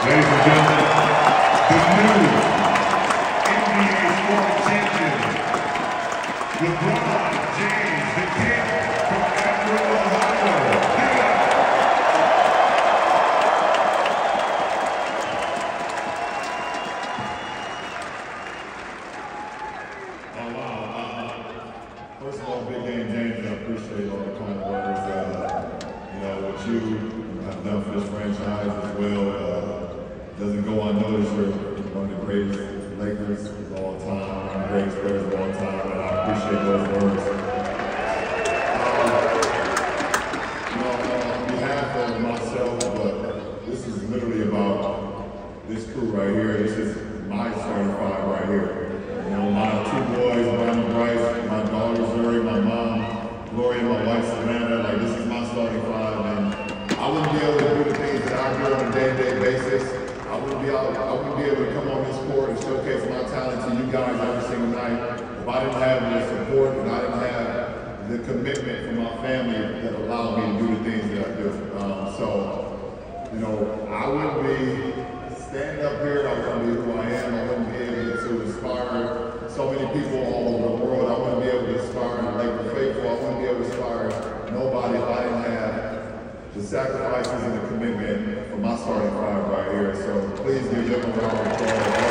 Ladies and gentlemen, the new NBA champion, the kid from. Oh, wow. First of all, Big Game James, all uh, you know, what you have done for this franchise as well. Uh, doesn't go unnoticed. You're one of the greatest Lakers of all time, one of the greatest players of all time, and I appreciate those words. Uh, you know, uh, on behalf of myself, but this is literally about this crew right here. This is my five right here. Be able to come on this court and showcase my talent to you guys every single night if I didn't have the support and I didn't have the commitment from my family that allowed me to do the things that I do. Um, so, you know, I wouldn't be standing up here, I wouldn't be who I am, I wouldn't be able to inspire so many people all over the world. I wouldn't be able to inspire the faithful. I wouldn't be able to inspire nobody if I didn't have the sacrifices and the please give them a round of applause.